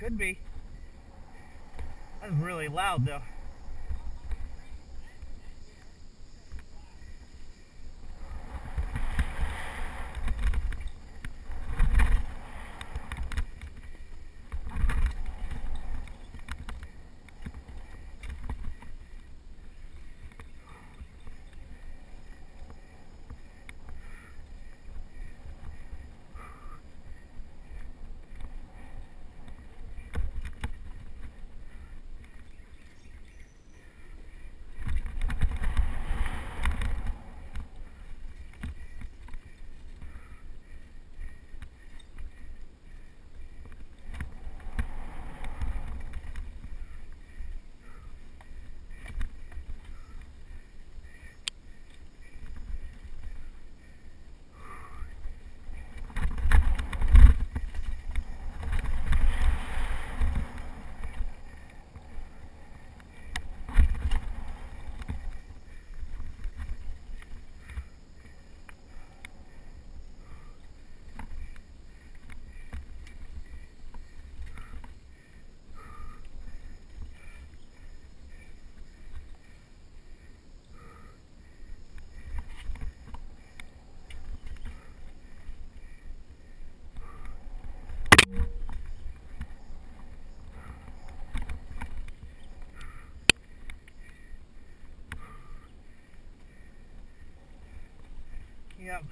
Could be. That's really loud though. Yep.